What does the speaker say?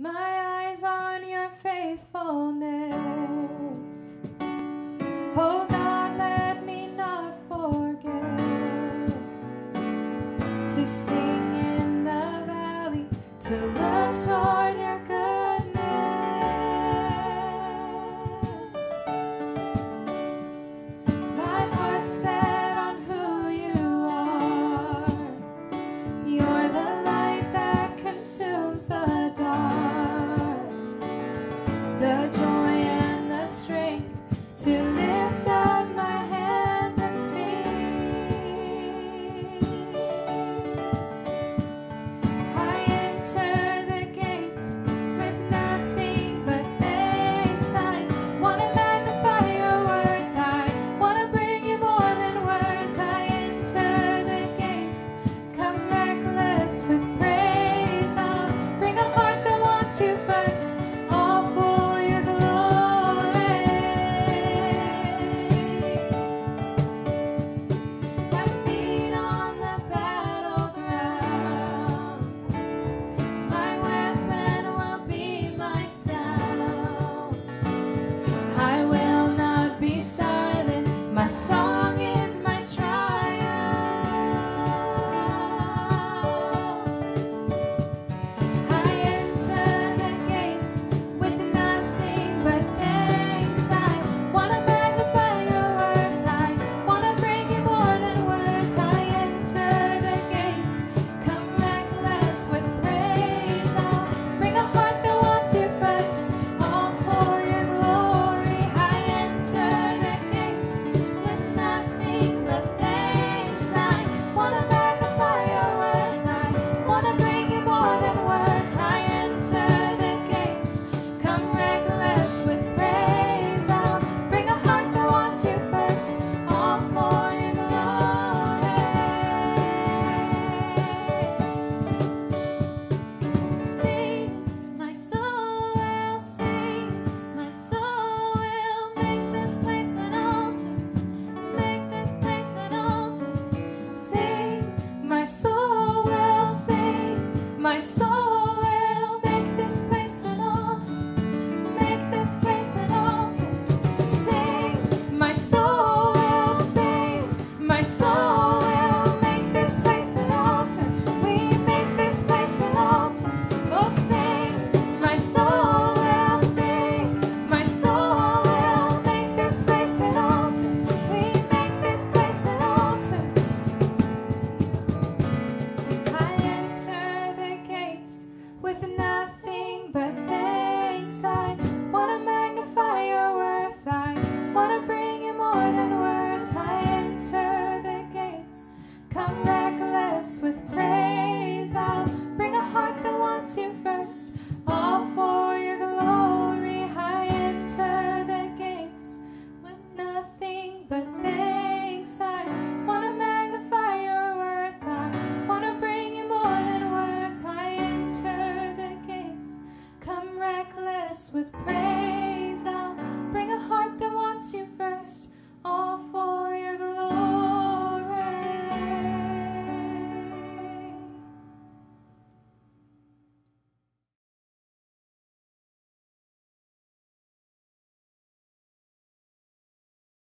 My eyes on your faithfulness. Oh God, let me not forget to sing in the valley, to love.